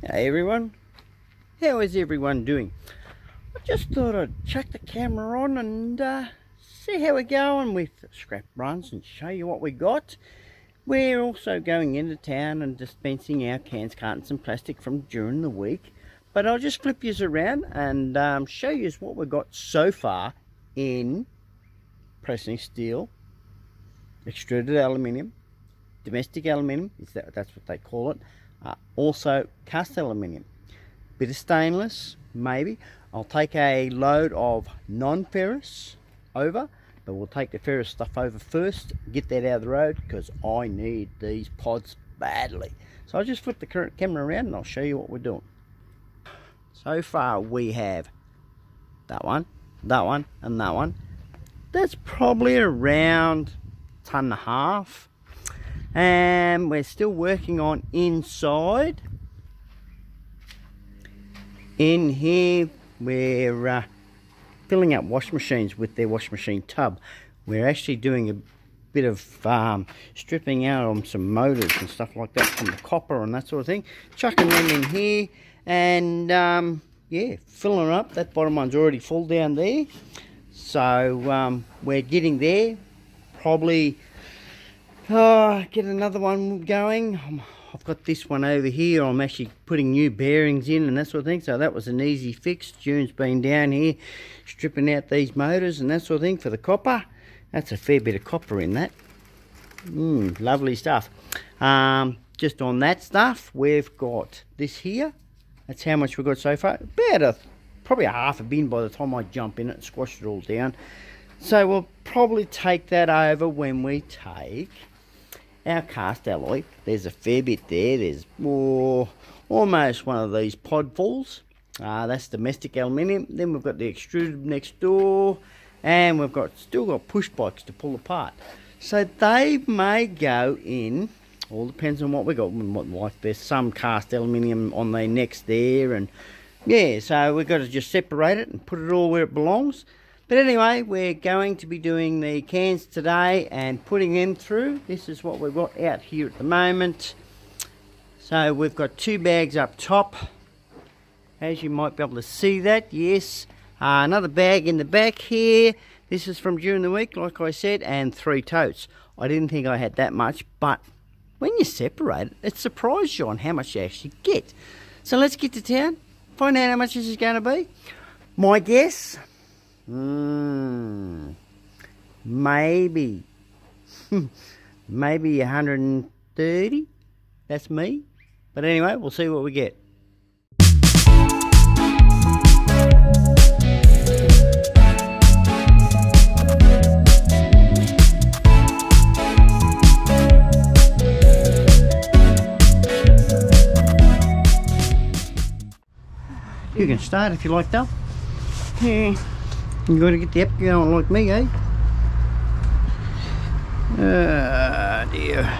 Hey everyone, how is everyone doing? I just thought I'd chuck the camera on and uh, see how we're going with scrap runs and show you what we got. We're also going into town and dispensing our cans, cartons and plastic from during the week. But I'll just flip you around and um, show you what we've got so far in pressing steel, extruded aluminium, domestic aluminium, is that, that's what they call it, uh, also cast aluminium, bit of stainless, maybe. I'll take a load of non-ferrous over but we'll take the ferrous stuff over first get that out of the road because I need these pods badly. So I'll just flip the current camera around and I'll show you what we're doing. So far we have that one that one and that one. That's probably around ton and a half and we're still working on inside in here we're uh, filling up wash machines with their wash machine tub. We're actually doing a bit of um, stripping out on some motors and stuff like that from the copper and that sort of thing. Chucking them in here and um, yeah, filling up. That bottom one's already full down there. So um, we're getting there. Probably uh, get another one going. I've got this one over here. I'm actually putting new bearings in and that sort of thing. So that was an easy fix. June's been down here stripping out these motors and that sort of thing for the copper. That's a fair bit of copper in that. Mmm, lovely stuff. Um, just on that stuff, we've got this here. That's how much we've got so far. About a, probably a half a bin by the time I jump in it and squash it all down. So we'll probably take that over when we take our cast alloy, there's a fair bit there. There's more, almost one of these podfuls. Uh, that's domestic aluminium. Then we've got the extruded next door, and we've got still got push bikes to pull apart. So they may go in. All depends on what we got. What Like there's some cast aluminium on the necks there, and yeah. So we've got to just separate it and put it all where it belongs. But anyway, we're going to be doing the cans today and putting them through. This is what we've got out here at the moment. So we've got two bags up top. As you might be able to see that, yes. Uh, another bag in the back here. This is from during the week, like I said, and three totes. I didn't think I had that much, but when you separate it, it surprises you on how much you actually get. So let's get to town, find out how much this is going to be. My guess, Hmm. Maybe. Maybe 130. That's me. But anyway, we'll see what we get. You can start if you like though. Yeah. You got to get the app going like me, eh? Ah, uh, dear.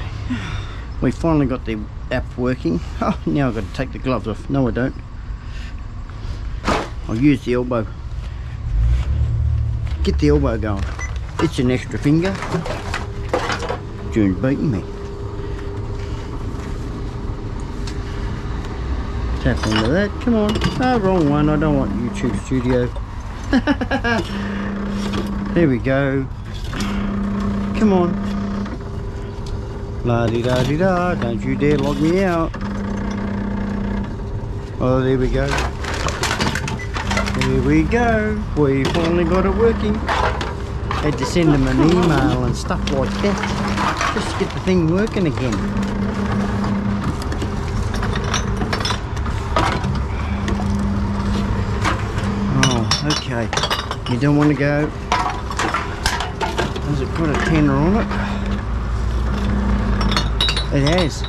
We finally got the app working. Oh, now I've got to take the gloves off. No, I don't. I'll use the elbow. Get the elbow going. It's an extra finger. June's beating me. Tap into that. Come on. Oh, wrong one. I don't want YouTube Studio. there we go. Come on. La di da di da. Don't you dare log me out. Oh, there we go. There we go. We finally got it working. Had to send them an email and stuff like that. Just to get the thing working again. Okay, you don't want to go. Has it got a tenner on it? It has.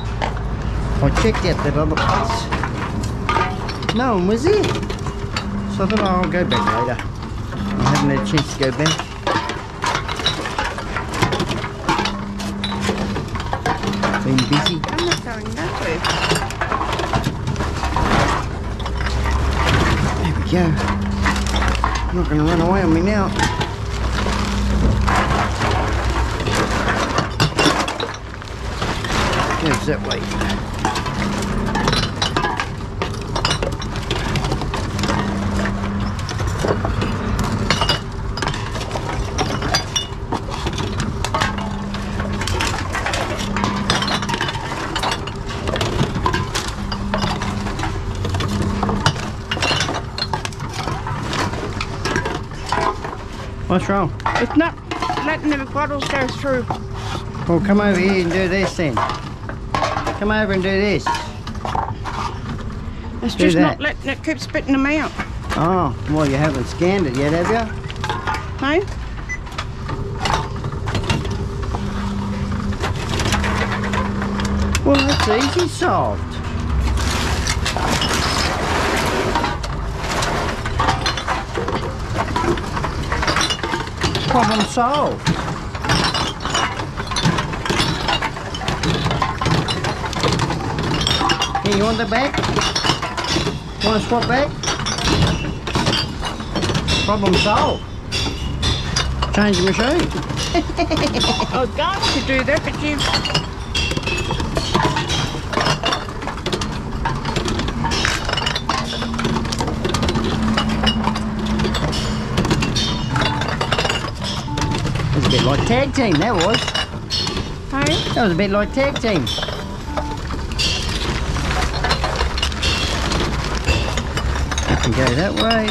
I checked out that other place. No one was there. So I thought oh, I'll go back later. I haven't had a chance to go back. Been busy. I'm not going that way. There we go. You're not to run away on me now. Goes that way. What's wrong? It's not letting the bottles go through. Well, come over here and do this then. Come over and do this. It's Do just that. not letting it keep spitting them out. Oh, well, you haven't scanned it yet, have you? Hey? Well, that's easy solved. Problem solved. Here, you want the back? Want to swap back? Problem solved. Change the machine. I was going to do that, but you... bit like tag team, that was. Hey? That was a bit like tag team. I can go that way.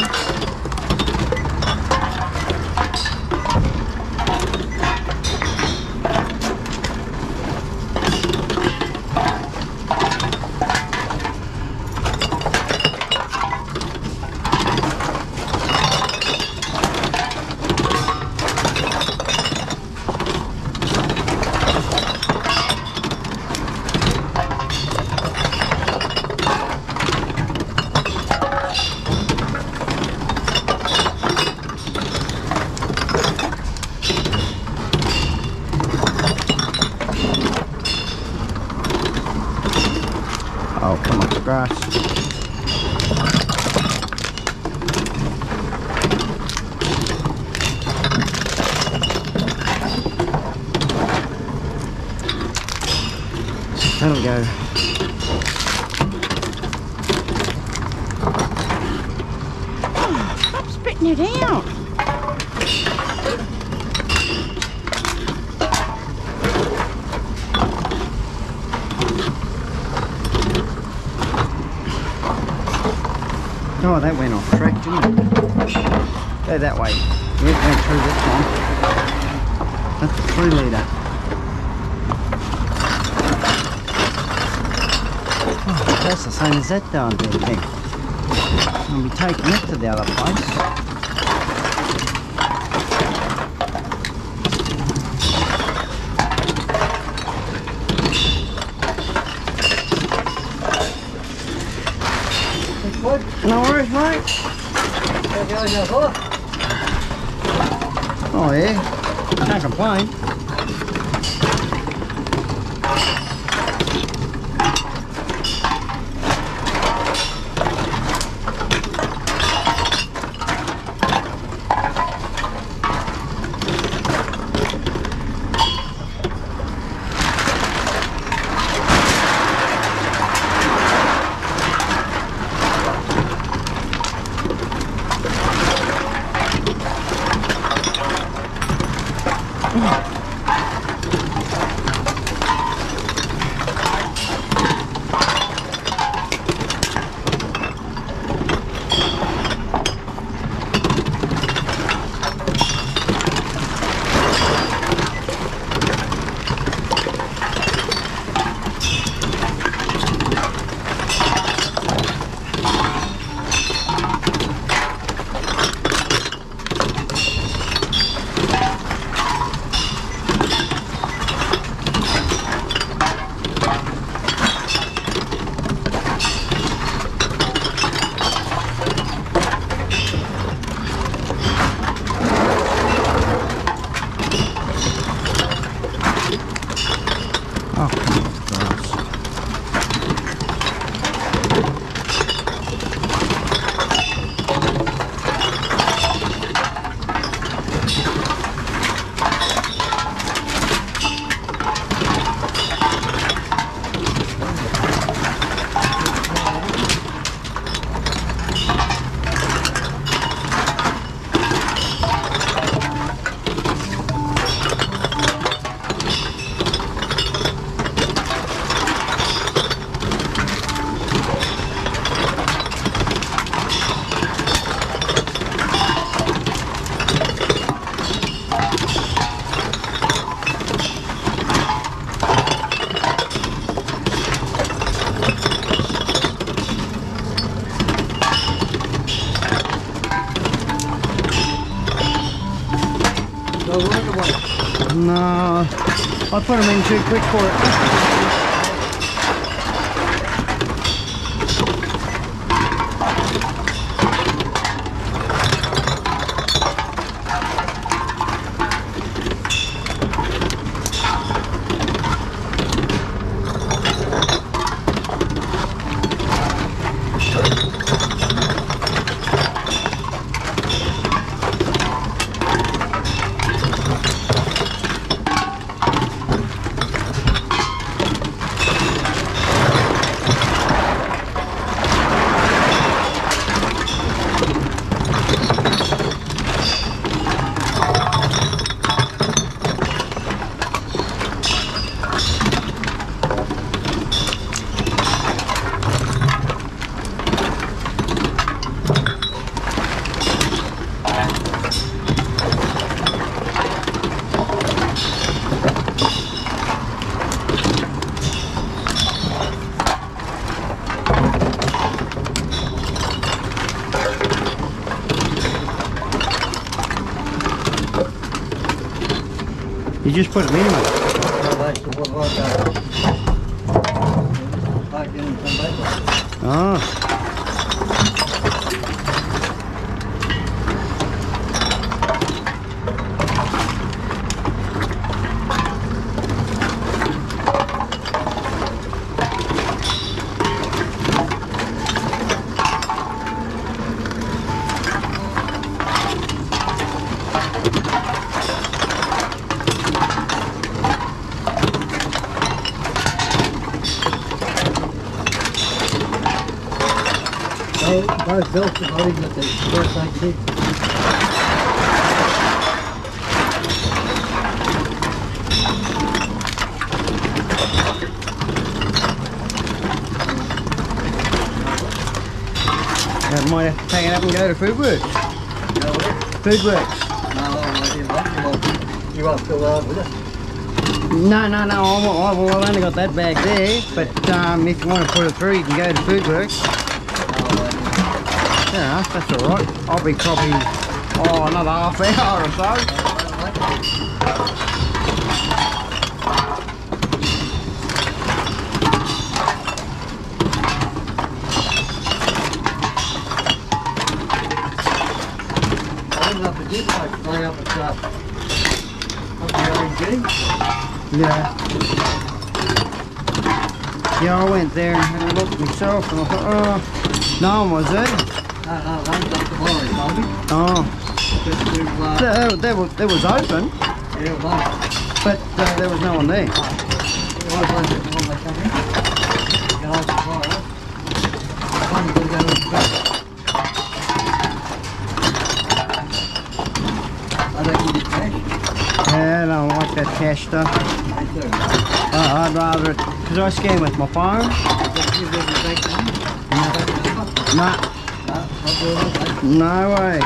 Oh, come on, grass. That'll go. Stop spitting it out. Oh, that went off track, didn't it? Go that way. Yeah, it went through this one. That's the three litre. Oh, that's the same as that darn damn thing. I'll be taking it to the other place. No worries, mate. Oh yeah, can't complain. I put them in too quick for it. You just put them in, mate. No, that's the one right there. Back in and come back. Oh. Both built the body with the first I see. That might have to take it up and go to Foodworks. Foodworks. no, I didn't want you. You want to fill out with it? No, no, no. I, I, I've only got that bag there. But um, if you want to put it through, you can go to Foodworks. No, I didn't. Yeah, that's all right. I'll be probably oh another half hour or so. I don't like it. I didn't have to do like fly up and start. Up the orange getting. Yeah. Yeah, I went there and had a look myself, and I thought, oh, no one was there. No, no, runs up tomorrow, Bobby. Oh, Just to, uh, there, there was there was open, yeah, right. but uh, there was no one there. It was like when they come in. Get off tomorrow. Funny, we go to bed. I don't need cash. Yeah, I don't like that cash stuff. Uh, I'd rather, because I scan with my phone. Just give them the bank money. Nah, No, not doing that. No way.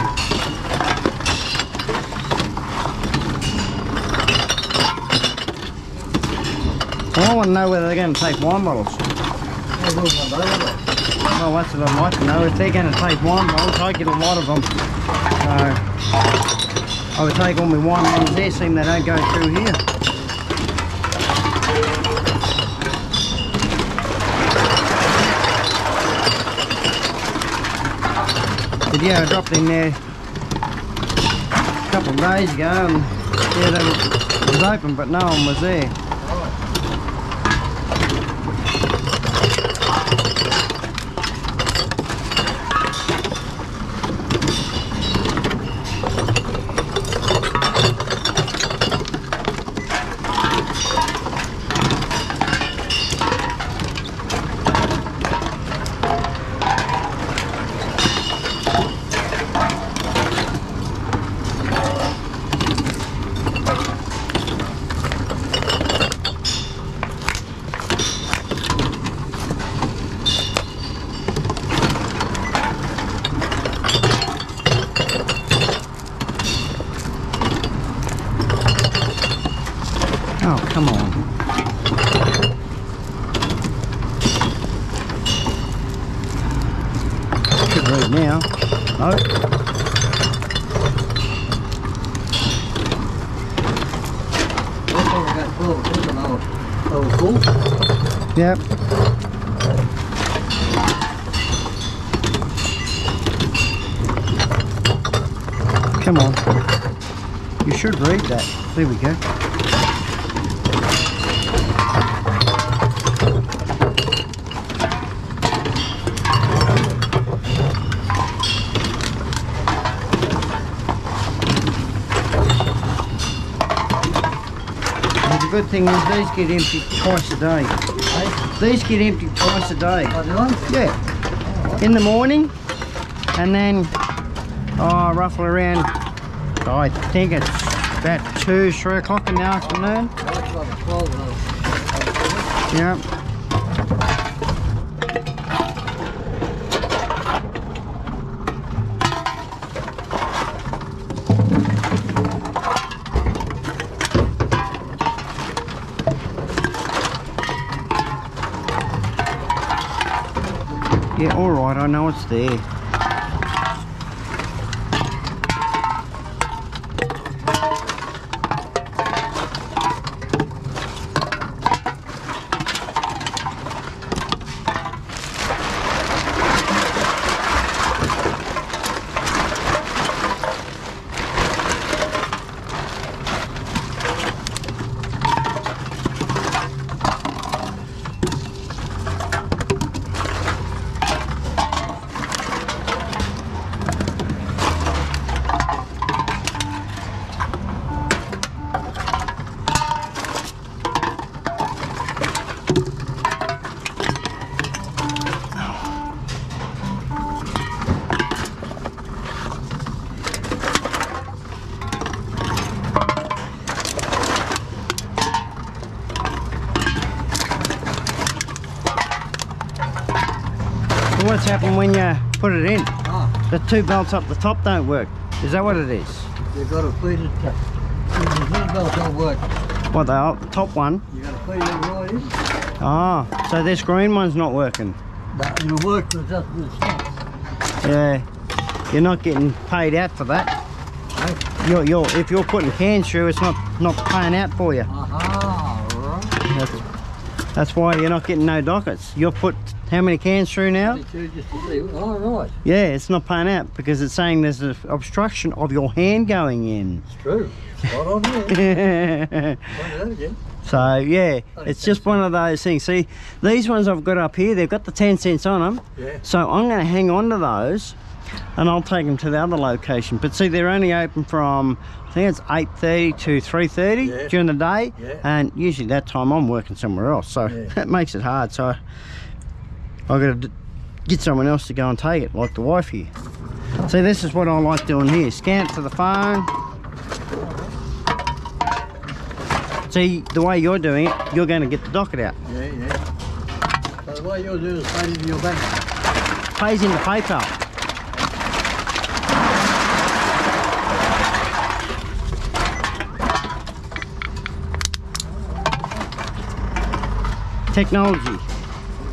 I want to know whether they're going to take wine bottles. We'll. Well, that's what I'd like know. If they're going to take wine bottles, I get a lot of them. So, I would take all my wine bottles there, seeing they don't go through here. Yeah, I dropped in there a couple of days ago and yeah, were, it was open but no one was there. Oh, come on. Should read now. Oh. Oh, cool. Yep. Come on. You should read that. There we go. And the good thing is these get emptied twice a day. These get emptied twice a day. Oh? Yeah. In the morning and then oh roughly around I think it's about two, three o'clock in the afternoon. That's like 12 of those. Yeah. Yeah, alright, I know it's there. Happened when you put it in? Ah, The two belts up the top don't work. Is that what it is? you've got to feed it. To, the head belt don't work. What, the up- top one? You've got to feed it right in. Ah, so this green one's not working. That will work, but just the stops. Yeah. You're not getting paid out for that. Right? You're, you're, if you're putting cans through, it's not, not paying out for you. Aha, right. That's, that's why you're not getting no dockets. You'll put how many cans through now? 22 just to see. All right. Yeah, it's not paying out because it's saying there's an obstruction of your hand going in. It's true. On there. Find it out again. so yeah, it's just one of those things. See, these ones I've got up here, they've got the 10 cents on them. Yeah. So I'm going to hang on to those and I'll take them to the other location. But see, they're only open from, I think it's 8.30 to 3.30 Yeah. during the day. Yeah. And usually that time I'm working somewhere else. So Yeah. that makes it hard. So I've got to get someone else to go and take it, like the wife here. See, this is what I like doing here. Scan it to the phone. See, the way you're doing it, you're going to get the docket out. Yeah, yeah. So the way you'll do is pay into your bank. Pays into PayPal. Technology.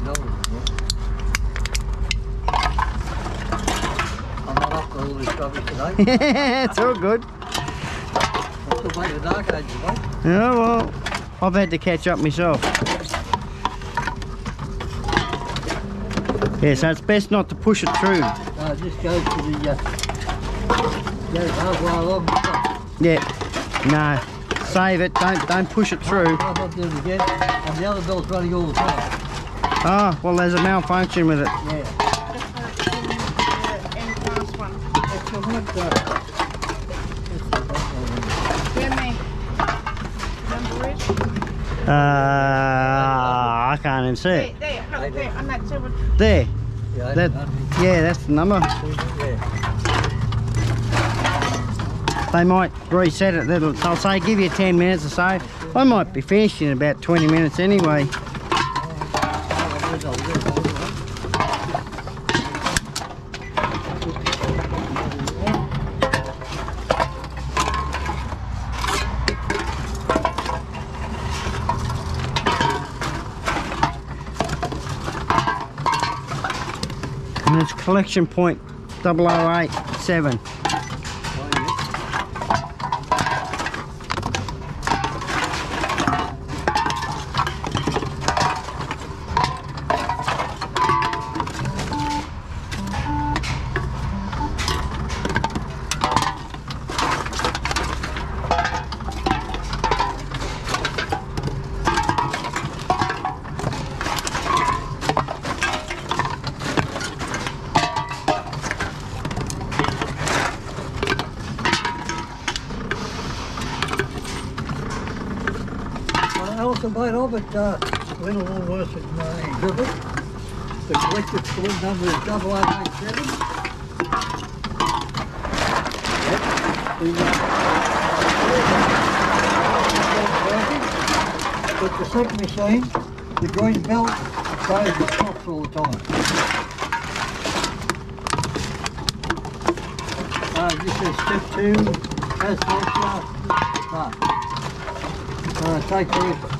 No, yeah. I'm not up to all this rubbish today. it's all good. I'm still making the dark ages, mate. Yeah, well, I've had to catch up myself. Yeah, so it's best not to push it through. Uh, just go to the, uh, goes halfway along. Yeah, no, save it. Don't don't push it through. I'm not doing it again. And the other belt's running all the time. Ah, well, there's a malfunction with it. Yeah. And last one. That's your hood, though. Where me? Number is? Uh, I can't even see There, it. there, look there, on that silver. There, Yeah, that, yeah, that's the number. They might reset it. They'll, they'll say give you 10 minutes or so. I might be finished in about 20 minutes anyway. And it's collection point 0087. Of it. Uh, went a little worse than uh, exhibit. The collective squad number is double eight eight seven. But the second machine, the green belt, stays the stops all the time. Uh, this is step two, asphalt shaft. Start. Uh, take the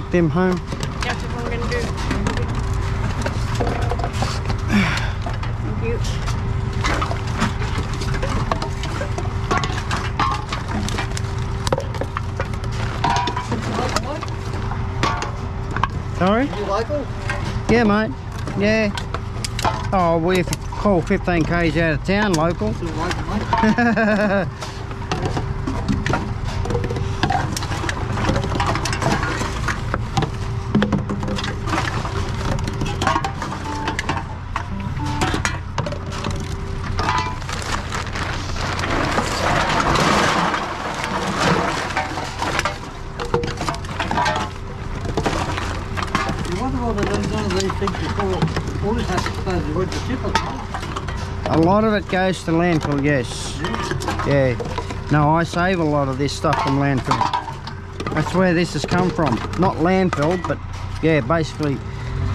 Take them home. That's what I'm gonna do. Thank you. Sorry? You local? Yeah, mate. Yeah. Oh, we call 15 k's out of town local. lot of it goes to landfill, yes. Yeah. No, I save a lot of this stuff from landfill. That's where this has come from. Not landfill, but yeah, basically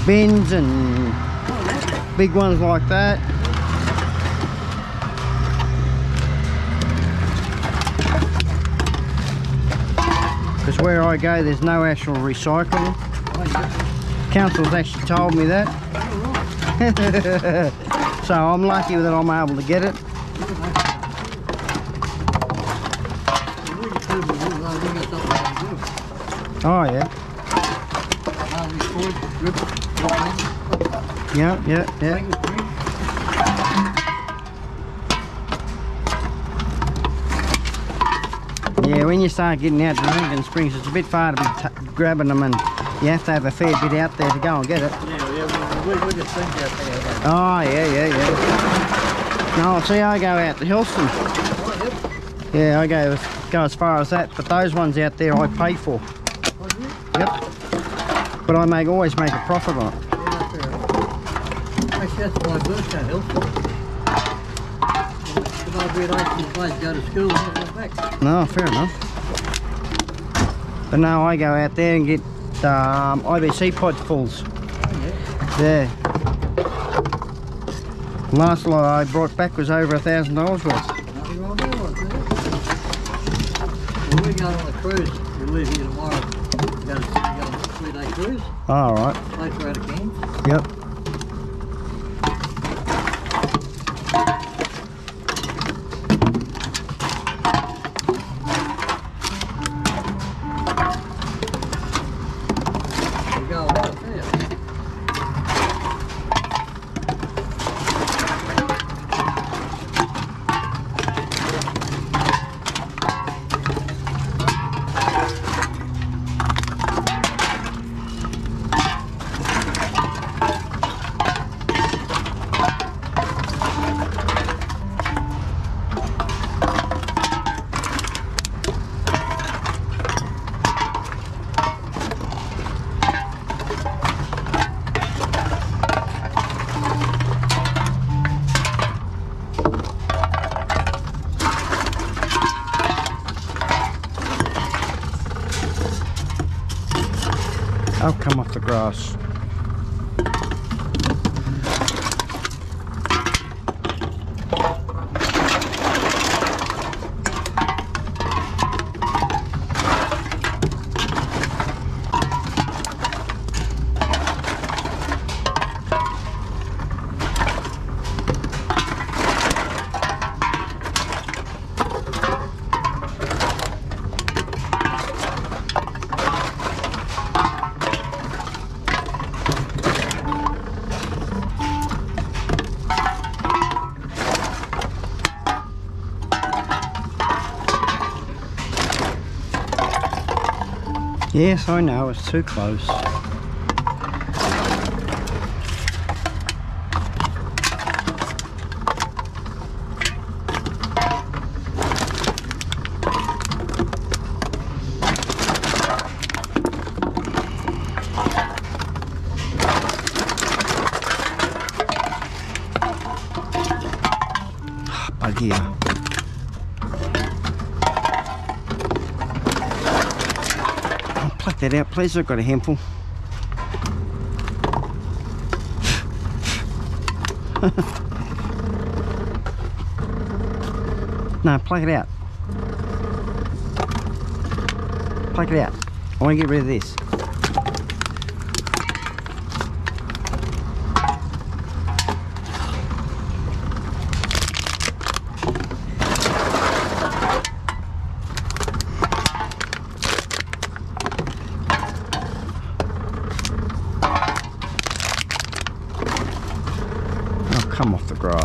bins and big ones like that. Because where I go, there's no actual recycling. Council's actually told me that. so I'm lucky that I'm able to get it. Oh yeah, yeah, yeah, yeah. Yeah, when you start getting out to Lincoln Springs, it's a bit far to be grabbing them, and you have to have a fair bit out there to go and get it. Oh yeah, yeah, yeah. No, see, I go out to Hillston. Yeah, I go go as far as that, but those ones out there I pay for. Yep. But I make always make a profit on it. Actually, that's my birthday, Hilton. I'll be at 18 place, go to school and come back. No, fair enough. But now I go out there and get um, IBC pod fulls. Oh, yeah. Yeah. Last lot I brought back was over a thousand dollars worth. Nothing wrong there, was there? Well, we're going on a cruise. We leave here tomorrow. Go, to, go a three-day cruise. All right. Place we're out of come Yes, I know, it's too close. Please. I've got a handful. no, pluck it out. Pluck it out. I want to get rid of this. Oh, come off the grass.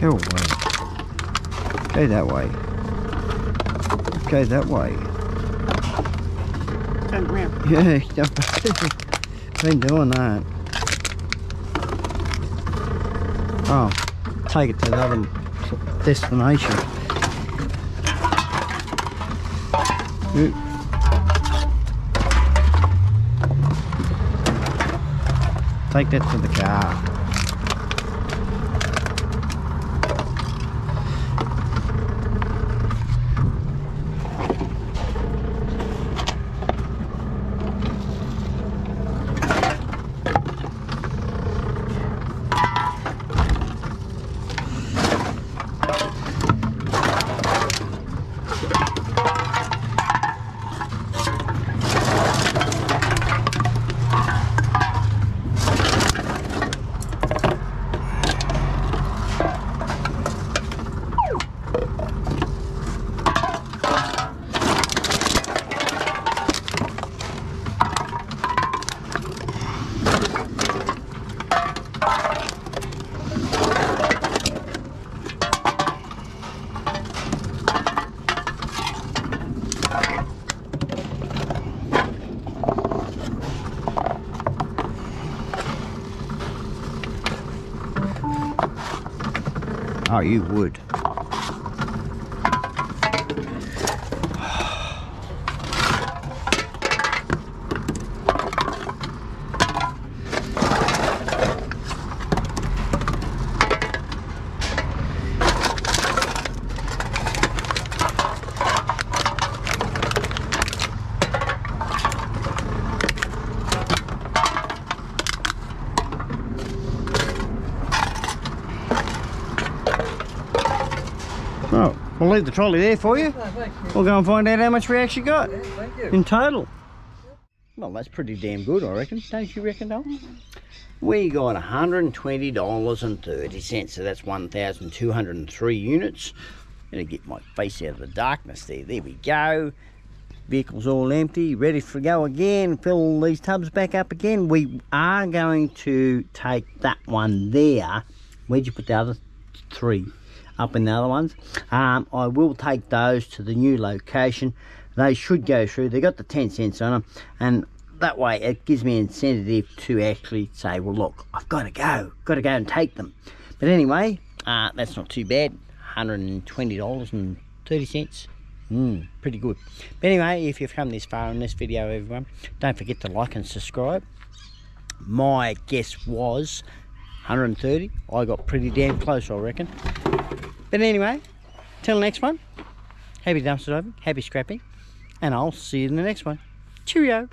Go away. Go that way. Okay, that way. Turn around. Yeah, been doing that. Oh, take it to the other destination. Oop. Take that to the car. Oh, you would. Oh, we'll leave the trolley there for you. No, you. We'll go and find out how much we actually got Yeah, in total. Well, that's pretty damn good, I reckon. Don't you reckon, Dol? We got $120.30, so that's 1,203 units. Gonna get my face out of the darkness there. There we go. Vehicle's all empty, ready for go again. Fill these tubs back up again. We are going to take that one there. Where'd you put the other three? Up in the other ones. Um, I will take those to the new location. They should go through. They got the 10 cents on them, and that way it gives me incentive to actually say, well, look, I've got to go, got to go and take them. But anyway, uh, that's not too bad. $120.30. Mm, pretty good. But anyway, if you've come this far in this video, everyone, don't forget to like and subscribe. My guess was 130. I got pretty damn close, I reckon. But anyway, till the next one, happy dumpster diving, happy scrapping, and I'll see you in the next one. Cheerio.